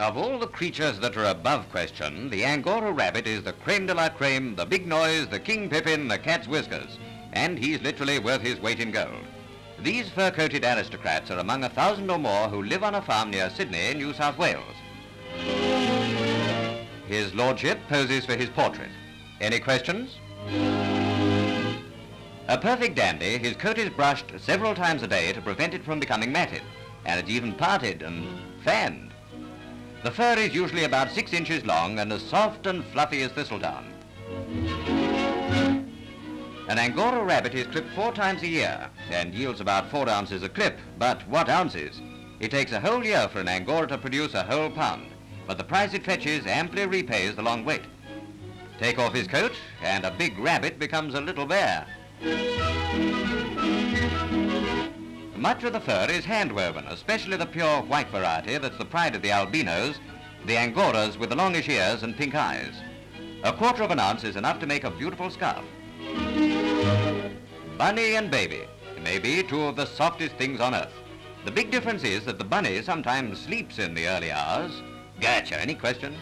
Of all the creatures that are above question, the Angora rabbit is the creme de la creme, the big noise, the king pippin, the cat's whiskers. And he's literally worth his weight in gold. These fur-coated aristocrats are among a thousand or more who live on a farm near Sydney, New South Wales. His lordship poses for his portrait. Any questions? A perfect dandy, his coat is brushed several times a day to prevent it from becoming matted, and it's even parted and fanned. The fur is usually about six inches long and as soft and fluffy as thistledown. An Angora rabbit is clipped four times a year and yields about four ounces a clip. But what ounces? It takes a whole year for an Angora to produce a whole pound, but the price it fetches amply repays the long wait. Take off his coat and a big rabbit becomes a little bear. Much of the fur is hand-woven, especially the pure white variety that's the pride of the albinos, the angoras with the longish ears and pink eyes. A quarter of an ounce is enough to make a beautiful scarf. Bunny and baby may be two of the softest things on earth. The big difference is that the bunny sometimes sleeps in the early hours. Gotcha. Any questions?